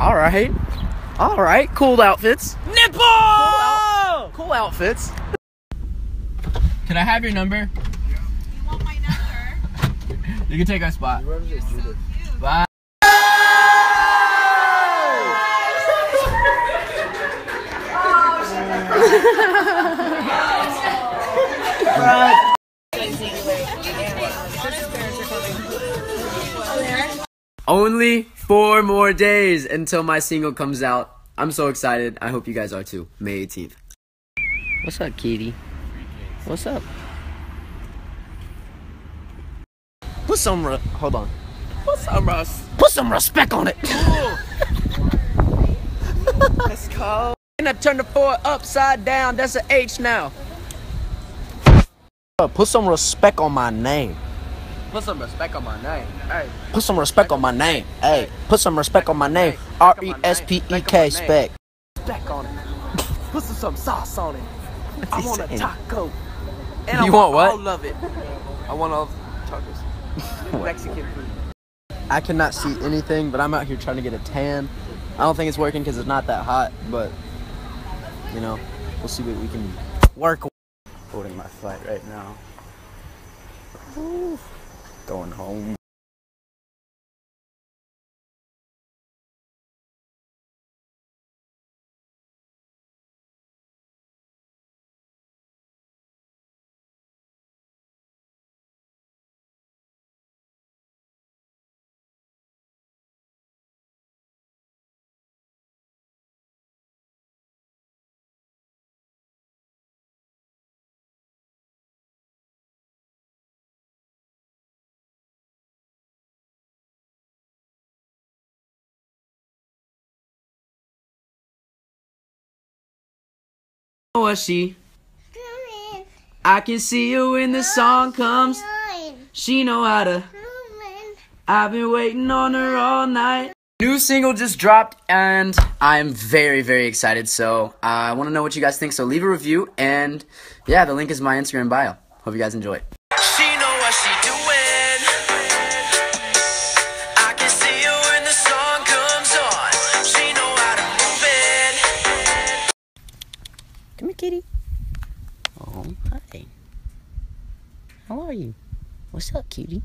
All right. All right. Cool outfits. Nipple! out- Cool outfits. Can I have your number? You want my number? You can take our spot. Bye. Oh, Only four more days until my single comes out. I'm so excited. I hope you guys are too. May 18th. What's up, Kitty? What's up? Put some re- hold on. Put some res- Put some respect on it. Let's go. And I turn the four upside down. That's an H now. Put some respect on my name. Put some respect on my name. Hey. Put some respect on my name. Hey, put some respect on my name. R E S P E K spec. Respect on it. Put some, some sauce on it. I want a taco. And I You want what? all of it. I want all tacos. Mexican food. I cannot see anything, but I'm out here trying to get a tan. I don't think it's working because it's not that hot, but you know, we'll see what we can work. Holding my flight right now. Whew. Going home. Oh, what she? I can see you when the song comes. She know how to. I've been waiting on her all night. New single just dropped, and I'm very, very excited. So uh, I want to know what you guys think. So leave a review, and yeah, the link is my Instagram bio. Hope you guys enjoy. Come here, kitty. Oh, hi. How are you? What's up, cutie?